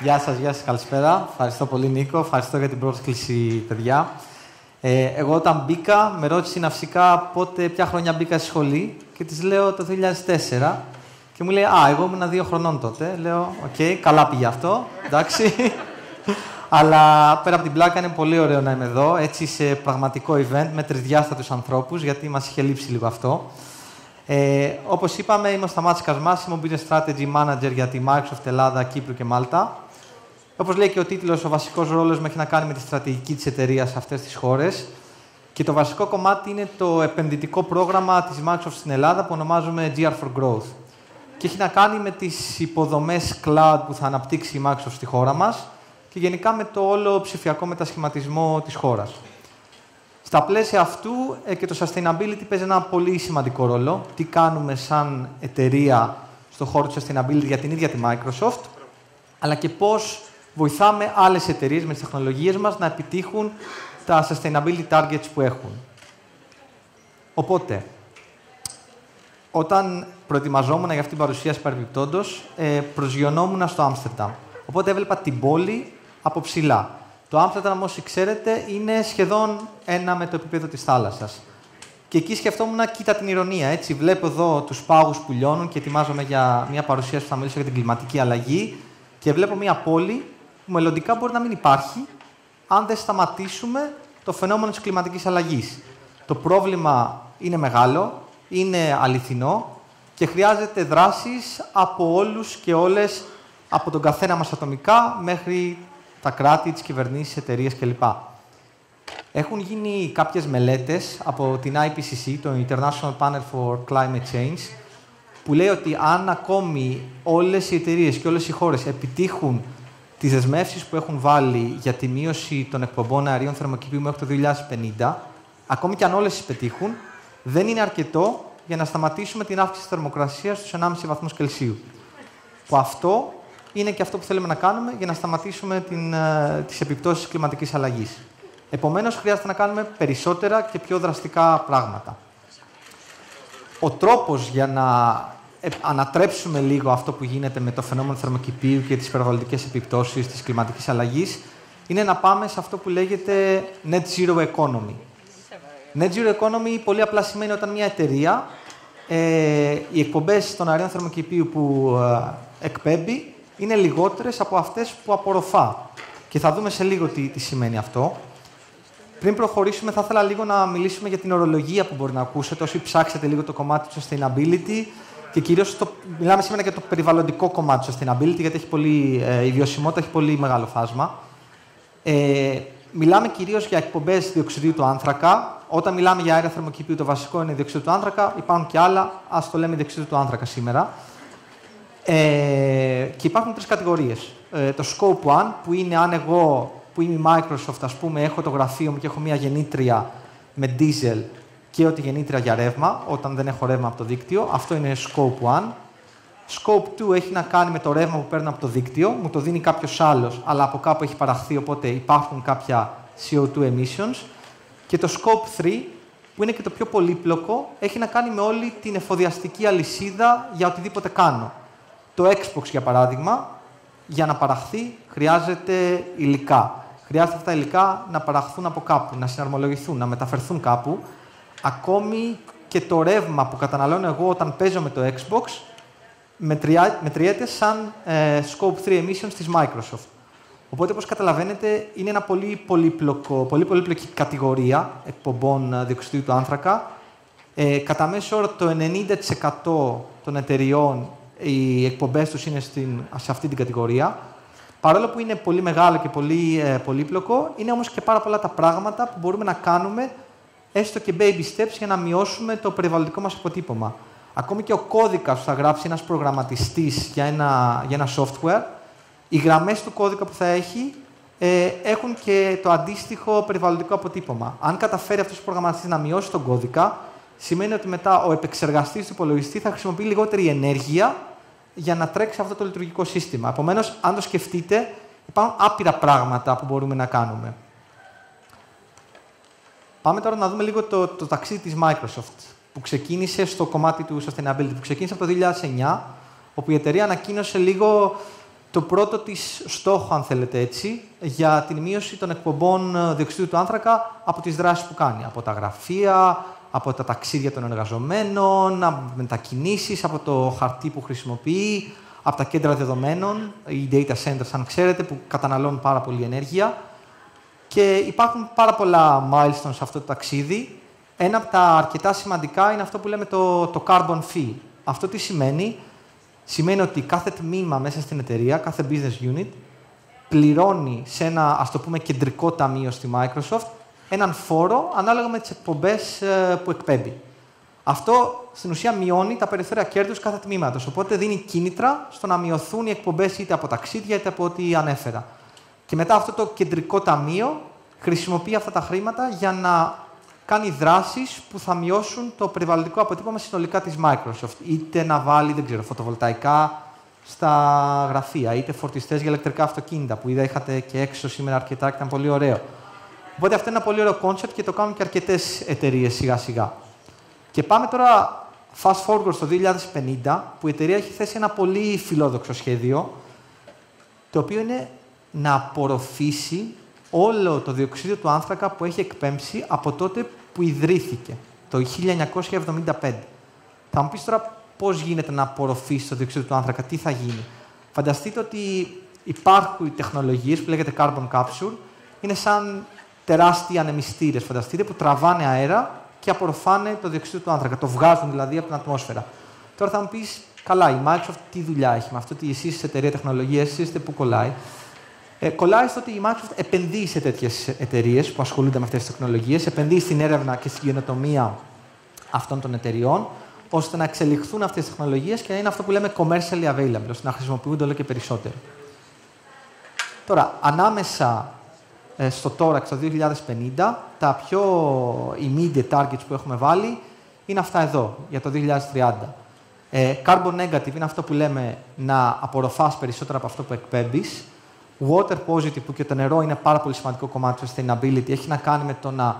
Γεια σας, γεια σας, καλησπέρα. Ευχαριστώ πολύ, Νίκο. Ευχαριστώ για την πρόσκληση, παιδιά. Ε, εγώ όταν μπήκα, με ρώτησε Ναυσικά πότε, ποια χρονιά μπήκα στη σχολή και της λέω το 2004 και μου λέει «Α, εγώ ήμουν δύο χρονών τότε». Λέω «OK, okay, καλά πήγε αυτό, εντάξει». Αλλά πέρα από την πλάκα είναι πολύ ωραίο να είμαι εδώ, έτσι σε πραγματικό event με τρισδιάστατους ανθρώπους, γιατί μας είχε λείψει λίγο αυτό. Ε, Όπως είπαμε, είμαι ο Σταμάτης Κασμάς, είμαι ο Business Strategy Manager για τη Microsoft Ελλάδα, Κύπρου και Μάλτα. Όπως λέει και ο τίτλος, ο βασικός ρόλος μου έχει να κάνει με τη στρατηγική της εταιρείας σε αυτές τις χώρες. Και το βασικό κομμάτι είναι το επενδυτικό πρόγραμμα της Microsoft στην Ελλάδα που ονομάζουμε GR for Growth. Και έχει να κάνει με τις υποδομές cloud που θα αναπτύξει η Microsoft στη χώρα μας και γενικά με το όλο ψηφιακό μετασχηματισμό της χώρας. Στα πλαίσια αυτού ε, και το sustainability παίζει ένα πολύ σημαντικό ρόλο. Τι κάνουμε σαν εταιρεία στον χώρο του sustainability για την ίδια τη Microsoft, αλλά και πώς βοηθάμε άλλες εταιρείες με τις τεχνολογίες μας να επιτύχουν τα sustainability targets που έχουν. Οπότε, όταν προετοιμαζόμουν για αυτήν την παρουσίαση παρεμπιπτόντως, ε, προσγειωνόμουν στο Άμστερνταμ. Οπότε έβλεπα την πόλη από ψηλά. Το Άμστερνταμ, όσοι ξέρετε, είναι σχεδόν ένα με το επίπεδο της θάλασσας. Και εκεί σκεφτόμουν, κοίτα την ηρωνία. Έτσι, βλέπω εδώ τους πάγους που λιώνουν και ετοιμάζομαι για μια παρουσίαση που θα μιλήσω για την κλιματική αλλαγή. Και βλέπω μια πόλη που μελλοντικά μπορεί να μην υπάρχει αν δεν σταματήσουμε το φαινόμενο της κλιματικής αλλαγής. Το πρόβλημα είναι μεγάλο, είναι αληθινό και χρειάζεται δράσεις από όλους και όλες, από τον καθένα μας ατομικά μέχρι τα κράτη, τις κυβερνήσεις, εταιρείες κλπ. Έχουν γίνει κάποιες μελέτες από την IPCC, το International Panel for Climate Change, που λέει ότι αν ακόμη όλες οι εταιρείες και όλες οι χώρες επιτύχουν τις δεσμεύσεις που έχουν βάλει για τη μείωση των εκπομπών αερίων θερμοκηπίου μέχρι το 2050, ακόμη και αν όλες τις πετύχουν, δεν είναι αρκετό για να σταματήσουμε την αύξηση της θερμοκρασίας στους 1,5 βαθμούς Κελσίου. Που αυτό είναι και αυτό που θέλουμε να κάνουμε για να σταματήσουμε την, ε, τις επιπτώσεις της κλιματικής αλλαγής. Επομένως, χρειάζεται να κάνουμε περισσότερα και πιο δραστικά πράγματα. Ο τρόπος για να ε, ανατρέψουμε λίγο αυτό που γίνεται με το φαινόμενο θερμοκηπίου και τις περιβαλλοντικές επιπτώσεις της κλιματικής αλλαγής είναι να πάμε σε αυτό που λέγεται Net Zero Economy. Net Zero Economy πολύ απλά σημαίνει όταν μια εταιρεία ε, οι εκπομπές των αερίων θερμοκηπίου που ε, εκπέμπει είναι λιγότερες από αυτές που απορροφά. Και θα δούμε σε λίγο τι, τι σημαίνει αυτό. Πριν προχωρήσουμε, θα ήθελα λίγο να μιλήσουμε για την ορολογία που μπορεί να ακούσετε, όσοι ψάξετε λίγο το κομμάτι του sustainability και κυρίως το, μιλάμε σήμερα για το περιβαλλοντικό κομμάτι του sustainability, γιατί έχει πολύ, ε, η βιωσιμότητα έχει πολύ μεγάλο φάσμα. Ε, μιλάμε κυρίως για εκπομπές διοξιδίου του άνθρακα. Όταν μιλάμε για αέρα θερμοκηπίου, το βασικό είναι διοξίδιο του άνθρακα. Υπάρχουν και άλλα, ας το λέμε διοξίδιο του άνθρακα σήμερα. Ε, και υπάρχουν τρεις κατηγορίες. Ε, το Scope 1, που είναι αν εγώ, που είμαι η Microsoft, ας πούμε, έχω το γραφείο μου και έχω μια γεννήτρια με diesel και ότι γεννήτρια για ρεύμα, όταν δεν έχω ρεύμα από το δίκτυο. Αυτό είναι Scope 1. Scope 2 έχει να κάνει με το ρεύμα που παίρνω από το δίκτυο. Μου το δίνει κάποιος άλλος, αλλά από κάπου έχει παραχθεί, οπότε υπάρχουν κάποια CO2 emissions. Και το Scope 3, που είναι και το πιο πολύπλοκο, έχει να κάνει με όλη την εφοδιαστική αλυσίδα για οτιδήποτε κάνω. Το Xbox, για παράδειγμα, για να παραχθεί χρειάζεται υλικά. Χρειάζεται αυτά τα υλικά να παραχθούν από κάπου, να συναρμολογηθούν, να μεταφερθούν κάπου. Ακόμη και το ρεύμα που καταναλώνω εγώ όταν παίζω με το Xbox μετριέται σαν ε, Scope 3 emissions της Microsoft. Οπότε, όπως καταλαβαίνετε, είναι ένα πολύ, πολύπλοκο, πολύ πολύπλοκη κατηγορία εκπομπών ε, διοξιδίου του άνθρακα. Ε, κατά μέσο όρο, το 90% των εταιριών οι εκπομπές τους είναι στην, σε αυτή την κατηγορία. Παρόλο που είναι πολύ μεγάλο και πολύ ε, πολύπλοκο, είναι όμως και πάρα πολλά τα πράγματα που μπορούμε να κάνουμε έστω και baby steps για να μειώσουμε το περιβαλλοντικό μας αποτύπωμα. Ακόμη και ο κώδικας που θα γράψει ένας προγραμματιστής για ένα, για ένα software, οι γραμμές του κώδικα που θα έχει ε, έχουν και το αντίστοιχο περιβαλλοντικό αποτύπωμα. Αν καταφέρει αυτός ο προγραμματιστής να μειώσει τον κώδικα, σημαίνει ότι μετά ο επεξεργαστής του υπολογιστής θα χρησιμοποιεί λιγότερη ενέργεια για να τρέξει αυτό το λειτουργικό σύστημα. Επομένως, αν το σκεφτείτε, υπάρχουν άπειρα πράγματα που μπορούμε να κάνουμε. Πάμε τώρα να δούμε λίγο το, το ταξίδι της Microsoft, που ξεκίνησε στο κομμάτι του sustainability, που ξεκίνησε από το 2009, όπου η εταιρεία ανακοίνωσε λίγο το πρώτο της στόχο, αν θέλετε έτσι, για την μείωση των εκπομπών ε, διοξιδίου του άνθρακα από τις δράσεις που κάνει. Από τα γραφεία, από τα ταξίδια των εργαζομένων, από μετακινήσεις, από το χαρτί που χρησιμοποιεί, από τα κέντρα δεδομένων, οι data centers, αν ξέρετε, που καταναλώνουν πάρα πολύ ενέργεια. Και υπάρχουν πάρα πολλά milestones σε αυτό το ταξίδι. Ένα από τα αρκετά σημαντικά είναι αυτό που λέμε το, το carbon fee. Αυτό τι σημαίνει, σημαίνει ότι κάθε τμήμα μέσα στην εταιρεία, κάθε business unit, πληρώνει σε ένα, ας το πούμε, κεντρικό ταμείο στη Microsoft έναν φόρο ανάλογα με τις εκπομπές ε, που εκπέμπει. Αυτό στην ουσία μειώνει τα περιθώρια κέρδους κάθε τμήματος. Οπότε δίνει κίνητρα στο να μειωθούν οι εκπομπές είτε από ταξίδια είτε από ό,τι ανέφερα. Και μετά αυτό το κεντρικό ταμείο χρησιμοποιεί αυτά τα χρήματα για να κάνει δράσεις που θα μειώσουν το περιβαλλοντικό αποτύπωμα συνολικά της Microsoft. Είτε να βάλει, δεν ξέρω, φωτοβολταϊκά στα γραφεία, είτε φορτιστές για ηλεκτρικά αυτοκίνητα, που είδα είχατε και έξω σήμερα αρκετά και ήταν πολύ ωραίο. Οπότε αυτό είναι ένα πολύ ωραίο κόνσεπτ και το κάνουν και αρκετές εταιρείες σιγά σιγά. Και πάμε τώρα fast forward στο 2050, που η εταιρεία έχει θέσει ένα πολύ φιλόδοξο σχέδιο, το οποίο είναι να απορροφήσει όλο το διοξείδιο του άνθρακα που έχει εκπέμψει από τότε που ιδρύθηκε, το 1975. Θα μου πεις τώρα πώς γίνεται να απορροφήσει το διοξείδιο του άνθρακα, τι θα γίνει. Φανταστείτε ότι υπάρχουν τεχνολογίες που λέγεται carbon capture, είναι σαν τεράστιοι ανεμιστήρες, φανταστείτε, που τραβάνε αέρα και απορροφάνε το διοξείδιο του άνθρακα. Το βγάζουν δηλαδή από την ατμόσφαιρα. Τώρα θα μου πεις, καλά, η Microsoft τι δουλειά έχει με αυτό, ότι εσείς σε εταιρεία τεχνολογίας, εσεί είστε που κολλάει. Ε, κολλάει στο ότι η Microsoft επενδύει σε τέτοιες εταιρείες που ασχολούνται με αυτές τις τεχνολογίες, επενδύει στην έρευνα και στην καινοτομία αυτών των εταιριών, ώστε να εξελιχθούν αυτές τις τεχνολογίες και να είναι αυτό που λέμε commercially available, ώστε να χρησιμοποιούνται όλο και περισσότερο. Τώρα, ανάμεσα ε, στο τώρα και στο 2050, τα πιο immediate targets που έχουμε βάλει είναι αυτά εδώ, για το 2030. Ε, carbon negative είναι αυτό που λέμε να απορροφάς περισσότερο από αυτό που εκπέμπεις. Water positive, που και το νερό είναι πάρα πολύ σημαντικό κομμάτι του sustainability, έχει να κάνει με το να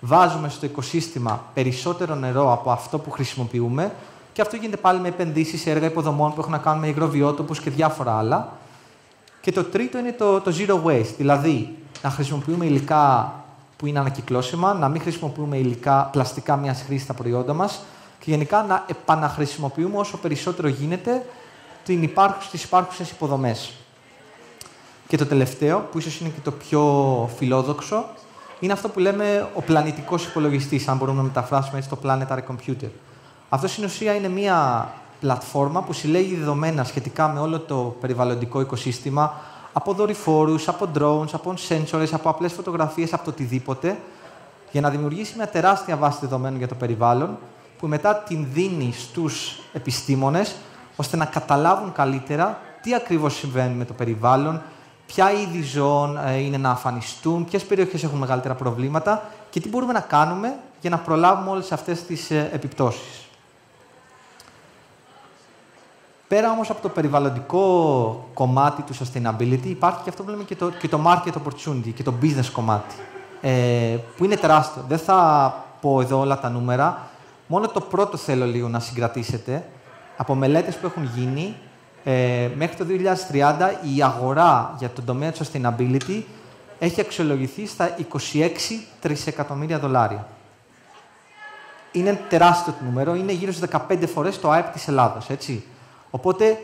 βάζουμε στο οικοσύστημα περισσότερο νερό από αυτό που χρησιμοποιούμε και αυτό γίνεται πάλι με επενδύσεις σε έργα υποδομών που έχουν να κάνουν με υγροβιότοπους και διάφορα άλλα. Και το τρίτο είναι το, το zero waste, δηλαδή να χρησιμοποιούμε υλικά που είναι ανακυκλώσιμα, να μην χρησιμοποιούμε υλικά πλαστικά μιας χρήσης στα προϊόντα μας και γενικά να επαναχρησιμοποιούμε όσο περισσότερο γίνεται τις υπάρχουσες υποδομές. Και το τελευταίο, που ίσως είναι και το πιο φιλόδοξο, είναι αυτό που λέμε ο πλανητικός υπολογιστής, αν μπορούμε να μεταφράσουμε έτσι το Planetary Computer. Αυτό στην ουσία είναι μια πλατφόρμα που συλλέγει δεδομένα σχετικά με όλο το περιβαλλοντικό οικοσύστημα, από δορυφόρους, από drones, από sensors, από απλές φωτογραφίες, από το οτιδήποτε, για να δημιουργήσει μια τεράστια βάση δεδομένων για το περιβάλλον, που μετά την δίνει στους επιστήμονες, ώστε να καταλάβουν καλύτερα τι ακριβώς συμβαίνει με το περιβάλλον, ποια είδη ζώων ε, είναι να αφανιστούν, ποιες περιοχές έχουν μεγαλύτερα προβλήματα και τι μπορούμε να κάνουμε για να προλάβουμε όλες αυτές τις ε, επιπτώσεις. Πέρα όμως από το περιβαλλοντικό κομμάτι του sustainability, υπάρχει και αυτό που λέμε και το, και το market opportunity και το business κομμάτι, ε, που είναι τεράστιο. Δεν θα πω εδώ όλα τα νούμερα, μόνο το πρώτο θέλω λίγο να συγκρατήσετε. Από μελέτες που έχουν γίνει, ε, μέχρι το 2030 η αγορά για τον τομέα του sustainability έχει αξιολογηθεί στα 26 τρισεκατομμύρια δολάρια. Είναι τεράστιο το νούμερο, είναι γύρω στις 15 φορές το ΑΕΠ της Ελλάδας, έτσι. Οπότε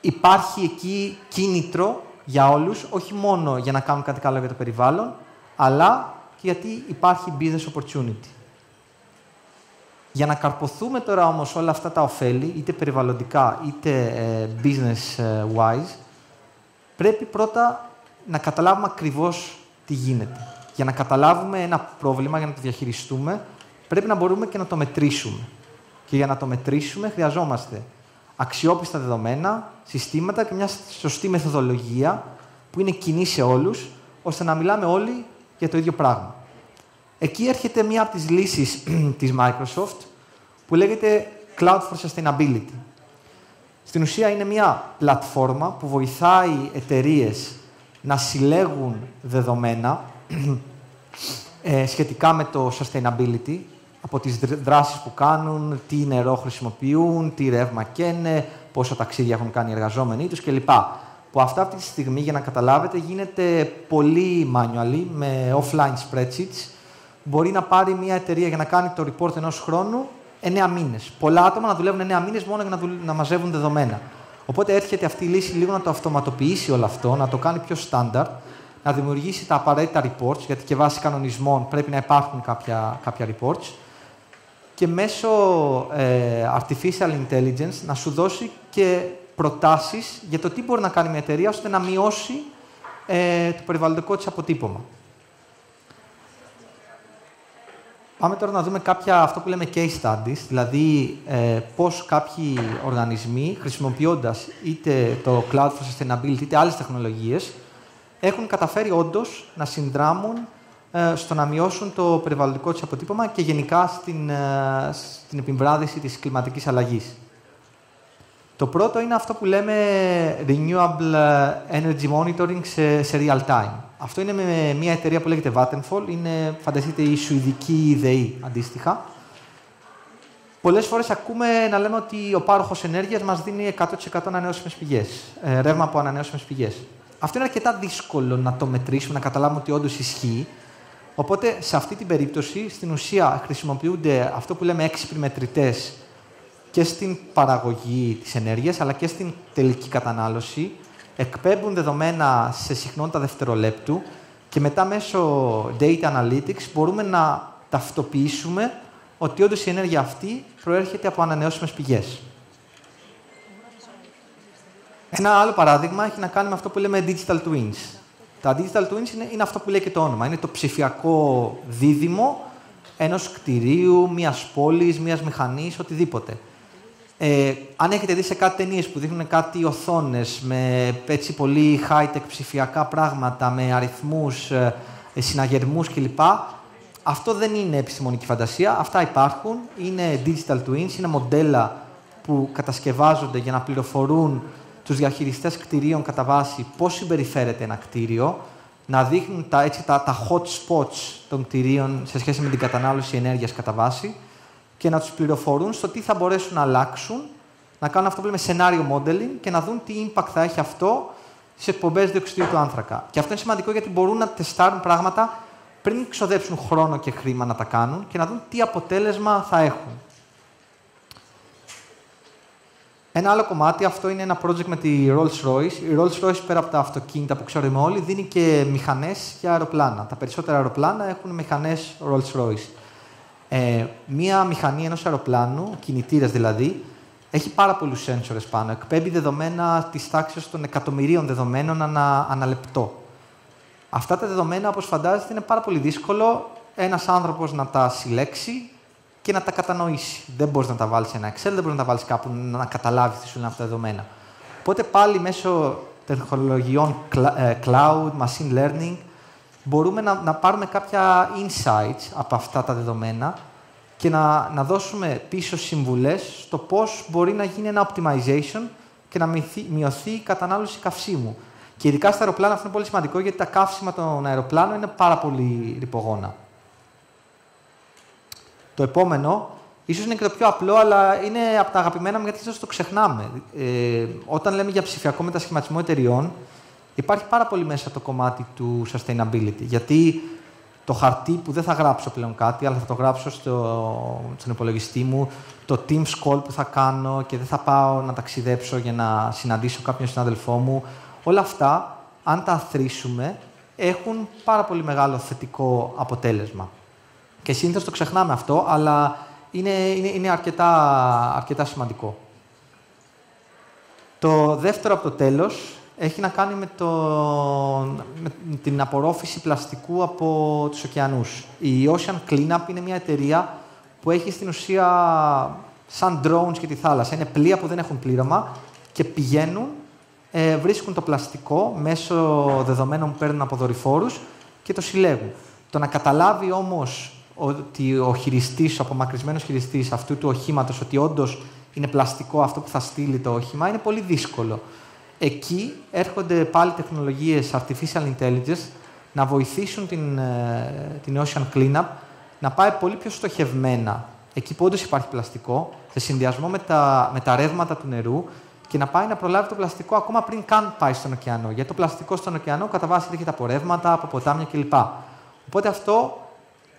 υπάρχει εκεί κίνητρο για όλους, όχι μόνο για να κάνουν κάτι καλό για το περιβάλλον, αλλά και γιατί υπάρχει business opportunity. Για να καρποθούμε τώρα όμως όλα αυτά τα ωφέλη, είτε περιβαλλοντικά είτε ε, business-wise, πρέπει πρώτα να καταλάβουμε ακριβώς τι γίνεται. Για να καταλάβουμε ένα πρόβλημα, για να το διαχειριστούμε, πρέπει να μπορούμε και να το μετρήσουμε. Και για να το μετρήσουμε χρειαζόμαστε αξιόπιστα δεδομένα, συστήματα και μια σωστή μεθοδολογία που είναι κοινή σε όλους, ώστε να μιλάμε όλοι για το ίδιο πράγμα. Εκεί έρχεται μία από τις λύσεις της Microsoft που λέγεται Cloud for Sustainability. Στην ουσία είναι μια πλατφόρμα που βοηθάει εταιρείες να συλλέγουν δεδομένα ε, σχετικά με το sustainability, από τις δράσεις που κάνουν, τι νερό χρησιμοποιούν, τι ρεύμα καίνε, πόσα ταξίδια έχουν κάνει οι εργαζόμενοι τους κλπ. που αυτά αυτή τη στιγμή, για να καταλάβετε, γίνεται πολύ manually, με offline spreadsheets. Μπορεί να πάρει μια εταιρεία για να κάνει το report ενός χρόνου 9 μήνες. Πολλά άτομα να δουλεύουν 9 μήνες μόνο για να, να μαζεύουν δεδομένα. Οπότε έρχεται αυτή η λύση λίγο να το αυτοματοποιήσει όλο αυτό, να το κάνει πιο standard, να δημιουργήσει τα απαραίτητα reports, γιατί και βάσει κανονισμών πρέπει να υπάρχουν κάποια, κάποια reports, και μέσω ε, artificial intelligence να σου δώσει και προτάσεις για το τι μπορεί να κάνει μια εταιρεία ώστε να μειώσει ε, το περιβαλλοντικό της αποτύπωμα. Πάμε τώρα να δούμε κάποια, αυτό που λέμε case studies, δηλαδή ε, πώς κάποιοι οργανισμοί, χρησιμοποιώντας είτε το Cloud for Sustainability είτε άλλες τεχνολογίες, έχουν καταφέρει όντως να συνδράμουν ε, στο να μειώσουν το περιβαλλοντικό τους αποτύπωμα και γενικά στην, ε, στην επιβράδυση της κλιματικής αλλαγής. Το πρώτο είναι αυτό που λέμε Renewable Energy Monitoring σε, σε real time. Αυτό είναι με μια εταιρεία που λέγεται Vattenfall. Είναι, φανταστείτε, η σουηδική ΔΕΗ αντίστοιχα. Πολλές φορές ακούμε να λέμε ότι ο πάροχος ενέργειας μας δίνει 100% ανανεώσιμες πηγές. Ε, ρεύμα από ανανεώσιμες πηγές. Αυτό είναι αρκετά δύσκολο να το μετρήσουμε, να καταλάβουμε ότι όντως ισχύει. Οπότε, σε αυτή την περίπτωση, στην ουσία χρησιμοποιούνται αυτό που λέμε έξυπνοι μετρητές και στην παραγωγή της ενέργειας, αλλά και στην τελική κατανάλωση, εκπέμπουν δεδομένα σε συχνότητα δευτερολέπτου και μετά μέσω data analytics μπορούμε να ταυτοποιήσουμε ότι όντως η ενέργεια αυτή προέρχεται από ανανεώσιμες πηγές. Ένα άλλο παράδειγμα έχει να κάνει με αυτό που λέμε digital twins. Τα digital twins είναι, είναι αυτό που λέει και το όνομα. Είναι το ψηφιακό δίδυμο ενός κτηρίου, μιας πόλης, μιας μηχανής, οτιδήποτε. Ε, αν έχετε δει σε κάτι ταινίες που δείχνουν κάτι οθόνες με έτσι πολύ high-tech ψηφιακά πράγματα, με αριθμούς, ε, συναγερμούς κλπ. Αυτό δεν είναι επιστημονική φαντασία. Αυτά υπάρχουν. Είναι digital twins, είναι μοντέλα που κατασκευάζονται για να πληροφορούν τους διαχειριστές κτηρίων κατά βάση πώς συμπεριφέρεται ένα κτίριο, να δείχνουν τα, έτσι, τα, τα hot spots των κτηρίων σε σχέση με την κατανάλωση ενέργειας κατά βάση και να τους πληροφορούν στο τι θα μπορέσουν να αλλάξουν, να κάνουν αυτό που λέμε σενάριο modeling και να δουν τι impact θα έχει αυτό στι εκπομπές διοξιδίου του άνθρακα. Και αυτό είναι σημαντικό γιατί μπορούν να τεστάρουν πράγματα πριν ξοδέψουν χρόνο και χρήμα να τα κάνουν και να δουν τι αποτέλεσμα θα έχουν. Ένα άλλο κομμάτι, αυτό είναι ένα project με τη Rolls-Royce. Η Rolls-Royce, πέρα από τα αυτοκίνητα που ξέρουμε όλοι, δίνει και μηχανές για αεροπλάνα. Τα περισσότερα αεροπλάνα έχουν μηχανές Rolls-Royce. Ε, μία μηχανή ενός αεροπλάνου, κινητήρας δηλαδή, έχει πάρα πολλούς sensors πάνω. Εκπέμπει δεδομένα της τάξης των εκατομμυρίων δεδομένων ανά, ανά λεπτό. Αυτά τα δεδομένα, όπως φαντάζεστε, είναι πάρα πολύ δύσκολο ένας άνθρωπος να τα συλλέξει και να τα κατανοήσει. Δεν μπορείς να τα βάλεις σε ένα Excel, δεν μπορείς να τα βάλεις κάπου να καταλάβεις τι σου λένε αυτά τα δεδομένα. Οπότε πάλι μέσω τεχνολογιών ε, cloud, machine learning, μπορούμε να, να πάρουμε κάποια insights από αυτά τα δεδομένα και να, να δώσουμε πίσω συμβουλές στο πώς μπορεί να γίνει ένα optimization και να μειωθεί, η κατανάλωση καυσίμου. Και ειδικά στα αεροπλάνα αυτό είναι πολύ σημαντικό γιατί τα καύσιμα των αεροπλάνων είναι πάρα πολύ ρηπογόνα. Το επόμενο, ίσως είναι και το πιο απλό, αλλά είναι από τα αγαπημένα μου γιατί ίσως το ξεχνάμε. Ε, όταν λέμε για ψηφιακό μετασχηματισμό εταιριών, υπάρχει πάρα πολύ μέσα το κομμάτι του sustainability. Γιατί το χαρτί που δεν θα γράψω πλέον κάτι, αλλά θα το γράψω στο, στον υπολογιστή μου, το team call που θα κάνω και δεν θα πάω να ταξιδέψω για να συναντήσω κάποιον συνάδελφό μου. Όλα αυτά, αν τα αθροίσουμε, έχουν πάρα πολύ μεγάλο θετικό αποτέλεσμα. Και συνήθως το ξεχνάμε αυτό, αλλά είναι, είναι, είναι αρκετά, αρκετά σημαντικό. Το δεύτερο από το τέλος έχει να κάνει με, το, με την απορρόφηση πλαστικού από τους ωκεανούς. Η Ocean Cleanup είναι μια εταιρεία που έχει στην ουσία σαν drones και τη θάλασσα. Είναι πλοία που δεν έχουν πλήρωμα και πηγαίνουν, ε, βρίσκουν το πλαστικό μέσω δεδομένων που παίρνουν από δορυφόρους και το συλλέγουν. Το να καταλάβει όμως ότι ο χειριστής, ο απομακρυσμένος χειριστής αυτού του οχήματος, ότι όντως είναι πλαστικό αυτό που θα στείλει το όχημα, είναι πολύ δύσκολο. Εκεί έρχονται πάλι τεχνολογίες artificial intelligence να βοηθήσουν την, ε, την Ocean Cleanup να πάει πολύ πιο στοχευμένα εκεί που όντως υπάρχει πλαστικό, σε συνδυασμό με τα, με τα ρεύματα του νερού, και να πάει να προλάβει το πλαστικό ακόμα πριν καν πάει στον ωκεανό. Γιατί το πλαστικό στον ωκεανό κατά βάση έρχεται από ρεύματα, από ποτάμια κλπ. Οπότε αυτό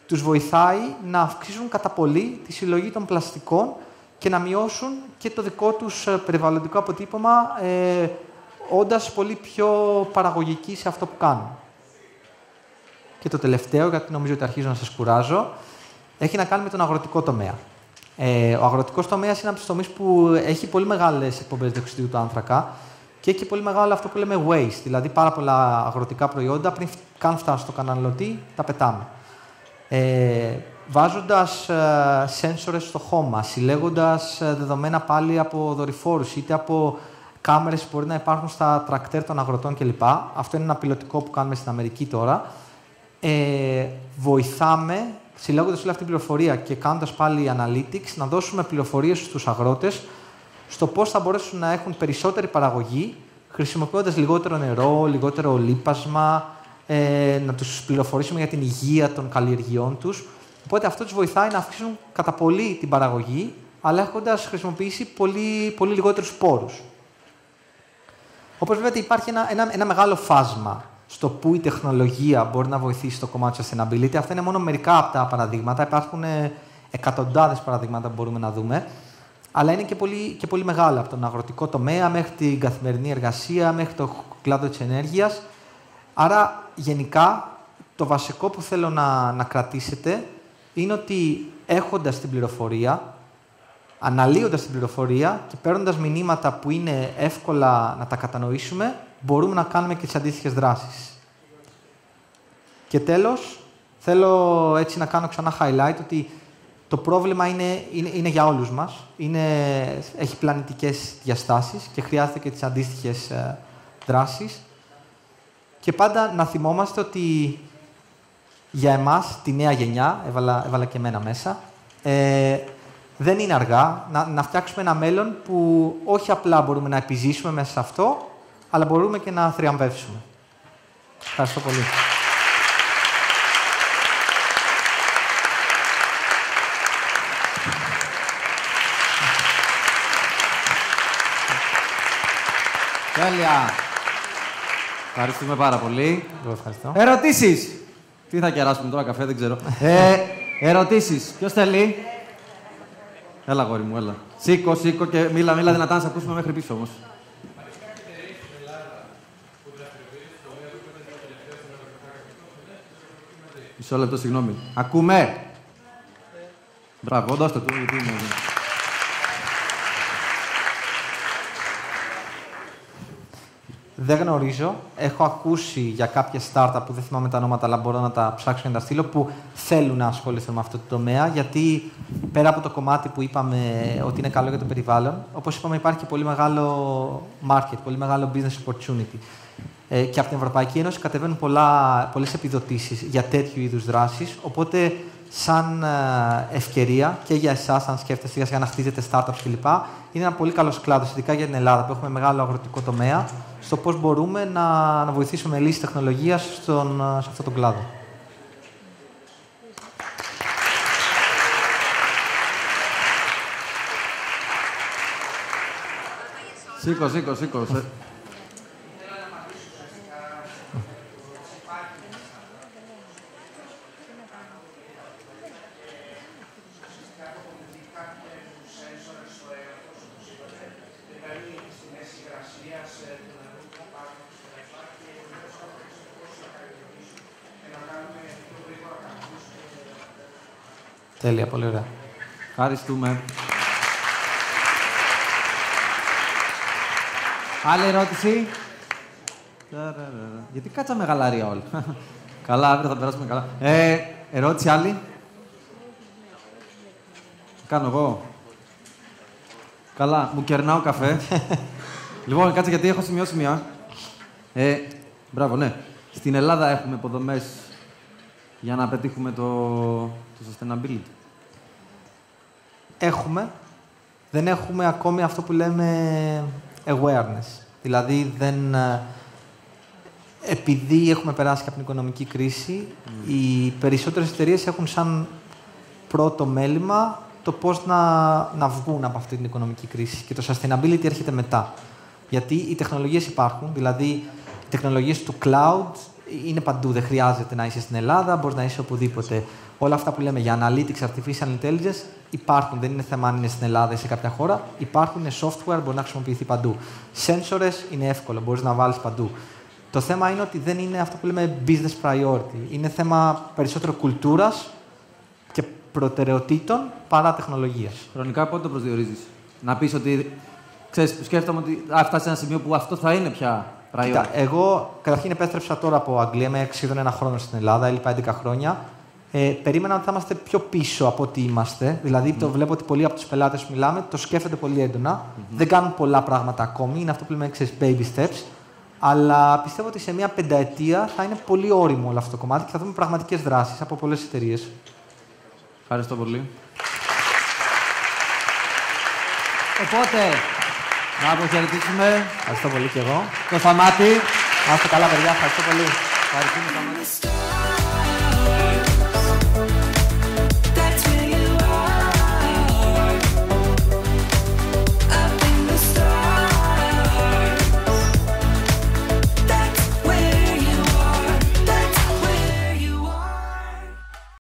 τους βοηθάει να αυξήσουν κατά πολύ τη συλλογή των πλαστικών και να μειώσουν και το δικό τους ε, περιβαλλοντικό αποτύπωμα, ε, όντας πολύ πιο παραγωγικοί σε αυτό που κάνουν. Και το τελευταίο, γιατί νομίζω ότι αρχίζω να σας κουράζω, έχει να κάνει με τον αγροτικό τομέα. Ε, ο αγροτικός τομέας είναι από τους τομείς που έχει πολύ μεγάλες εκπομπές διοξιδίου του άνθρακα και έχει πολύ μεγάλο αυτό που λέμε waste, δηλαδή πάρα πολλά αγροτικά προϊόντα πριν καν φτάσουν στο καταναλωτή, τα πετάμε. Ε, βάζοντας ε, σένσορες στο χώμα, συλλέγοντας ε, δεδομένα πάλι από δορυφόρους, είτε από κάμερες που μπορεί να υπάρχουν στα τρακτέρ των αγροτών κλπ. Αυτό είναι ένα πιλωτικό που κάνουμε στην Αμερική τώρα. Ε, βοηθάμε, συλλέγοντας όλη αυτή την πληροφορία και κάνοντας πάλι analytics, να δώσουμε πληροφορίες στους αγρότες στο πώς θα μπορέσουν να έχουν περισσότερη παραγωγή, χρησιμοποιώντας λιγότερο νερό, λιγότερο λίπασμα, ε, να τους πληροφορήσουμε για την υγεία των καλλιεργειών τους. Οπότε αυτό τους βοηθάει να αυξήσουν κατά πολύ την παραγωγή, αλλά έχοντας χρησιμοποιήσει πολύ, πολύ λιγότερους πόρους. Όπως βλέπετε υπάρχει ένα, ένα, ένα μεγάλο φάσμα στο που η τεχνολογία μπορεί να βοηθήσει στο κομμάτι του sustainability. Αυτά είναι μόνο μερικά από τα παραδείγματα. Υπάρχουν ε, εκατοντάδες παραδείγματα που μπορούμε να δούμε. Αλλά είναι και πολύ, και πολύ μεγάλα από τον αγροτικό τομέα μέχρι την καθημερινή εργασία, μέχρι το κλάδο της ενέργειας. Άρα, γενικά, το βασικό που θέλω να, να κρατήσετε είναι ότι έχοντας την πληροφορία, αναλύοντας την πληροφορία και παίρνοντας μηνύματα που είναι εύκολα να τα κατανοήσουμε, μπορούμε να κάνουμε και τις αντίστοιχες δράσεις. Και τέλος, θέλω έτσι να κάνω ξανά highlight ότι το πρόβλημα είναι, είναι, είναι για όλους μας. Είναι, έχει πλανητικές διαστάσεις και χρειάζεται και τις αντίστοιχες ε, δράσεις. Και πάντα να θυμόμαστε ότι για εμάς, τη νέα γενιά, έβαλα, έβαλα και εμένα μέσα, ε, δεν είναι αργά να, να φτιάξουμε ένα μέλλον που όχι απλά μπορούμε να επιζήσουμε μέσα σε αυτό, αλλά μπορούμε και να θριαμβεύσουμε. Ευχαριστώ πολύ. Τέλεια. Ευχαριστούμε πάρα πολύ. Εγώ ευχαριστώ. Ερωτήσεις. Τι θα κεράσουμε τώρα, καφέ, δεν ξέρω. ε, ερωτήσεις. Ποιος θέλει; Έλα, γόρι μου, έλα. Σήκω, σήκω και μίλα, μίλα δυνατά να σε ακούσουμε μέχρι πίσω όμως. Μισό λεπτό, συγγνώμη. Ακούμε. Μπράβο, δώστε το, γιατί είναι... Δεν γνωρίζω. Έχω ακούσει για κάποια startup που δεν θυμάμαι τα ονόματα, αλλά μπορώ να τα ψάξω και να τα στείλω, που θέλουν να ασχοληθούν με αυτό το τομέα. Γιατί πέρα από το κομμάτι που είπαμε ότι είναι καλό για το περιβάλλον, όπως είπαμε, υπάρχει και πολύ μεγάλο market, πολύ μεγάλο business opportunity. Ε, και από την Ευρωπαϊκή Ένωση κατεβαίνουν πολλές επιδοτήσεις για τέτοιου είδους δράσεις. Οπότε, σαν ε, ευκαιρία και για εσάς, αν σκέφτεστε για να χτίζετε startups κλπ., είναι ένα πολύ καλό κλάδο, ειδικά για την Ελλάδα που έχουμε μεγάλο αγροτικό τομέα στο πώς μπορούμε να, να βοηθήσουμε λύσεις τεχνολογίας στον, σε αυτόν τον κλάδο. Σήκω, σήκω, σήκω. Τέλεια, πολύ ωραία. Ευχαριστούμε. Άλλη ερώτηση; Γιατί κάτσαμε γαλάρια όλοι. καλά, αύριο θα περάσουμε καλά. Ε, ερώτηση άλλη; Κάνω εγώ. Καλά, μου κερνάω καφέ. λοιπόν, κάτσε γιατί έχω σημειώσει μια. Ε, μπράβο, ναι. Στην Ελλάδα έχουμε υποδομές για να πετύχουμε το, το sustainability. Έχουμε. Δεν έχουμε ακόμη αυτό που λέμε awareness. Δηλαδή, δεν, ε, επειδή έχουμε περάσει και από την οικονομική κρίση, οι περισσότερες εταιρείες έχουν σαν πρώτο μέλημα το πώς να, να βγουν από αυτή την οικονομική κρίση. Και το sustainability έρχεται μετά. Γιατί οι τεχνολογίες υπάρχουν, δηλαδή οι τεχνολογίες του cloud είναι παντού. Δεν χρειάζεται να είσαι στην Ελλάδα, μπορείς να είσαι οπουδήποτε. Όλα αυτά που λέμε για analytics, artificial intelligence υπάρχουν. Δεν είναι θέμα αν είναι στην Ελλάδα ή σε κάποια χώρα. Υπάρχουν, είναι software, μπορεί να χρησιμοποιηθεί παντού. Sensors είναι εύκολο, μπορείς να βάλεις παντού. Το θέμα είναι ότι δεν είναι αυτό που λέμε business priority. Είναι θέμα περισσότερο κουλτούρας και προτεραιοτήτων παρά τεχνολογίας. Χρονικά πότε το προσδιορίζεις; Να πεις ότι. Ξέρεις, σκέφτομαι ότι α, φτάσει σε ένα σημείο που αυτό θα είναι πια priority. Κοίτα, εγώ καταρχήν επέστρεψα τώρα από Αγγλία. Με σχεδόν ένα χρόνο στην Ελλάδα, έλειπα 11 χρόνια. Ε, περίμενα ότι θα είμαστε πιο πίσω από ό,τι είμαστε. Δηλαδή, το βλέπω ότι πολλοί από τους πελάτες που μιλάμε το σκέφτονται πολύ έντονα. Δεν κάνουν πολλά πράγματα ακόμη. Είναι αυτό που λέμε ξέρεις, baby steps. Αλλά πιστεύω ότι σε μια πενταετία θα είναι πολύ όριμο όλο αυτό το κομμάτι και θα δούμε πραγματικές δράσεις από πολλές εταιρείες. Ευχαριστώ πολύ. Οπότε, Να αποχαιρετήσουμε Ευχαριστώ πολύ και εγώ. το Σταμάτη. Να είστε καλά, παιδιά. Ευχαριστώ πολύ. Ευχαριστούμε, Σταμάτη. Stars